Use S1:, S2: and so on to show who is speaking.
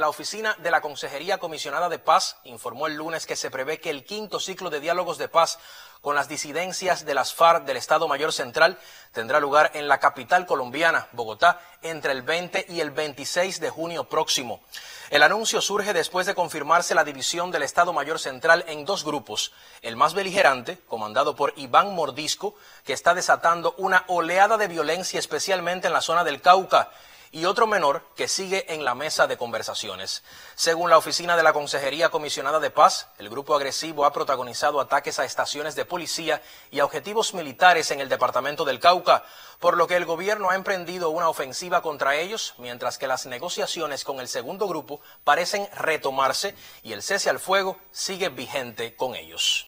S1: la oficina de la Consejería Comisionada de Paz informó el lunes que se prevé que el quinto ciclo de diálogos de paz con las disidencias de las FARC del Estado Mayor Central tendrá lugar en la capital colombiana, Bogotá, entre el 20 y el 26 de junio próximo. El anuncio surge después de confirmarse la división del Estado Mayor Central en dos grupos. El más beligerante, comandado por Iván Mordisco, que está desatando una oleada de violencia especialmente en la zona del Cauca, y otro menor que sigue en la mesa de conversaciones. Según la oficina de la Consejería Comisionada de Paz, el grupo agresivo ha protagonizado ataques a estaciones de policía y a objetivos militares en el departamento del Cauca, por lo que el gobierno ha emprendido una ofensiva contra ellos, mientras que las negociaciones con el segundo grupo parecen retomarse y el cese al fuego sigue vigente con ellos.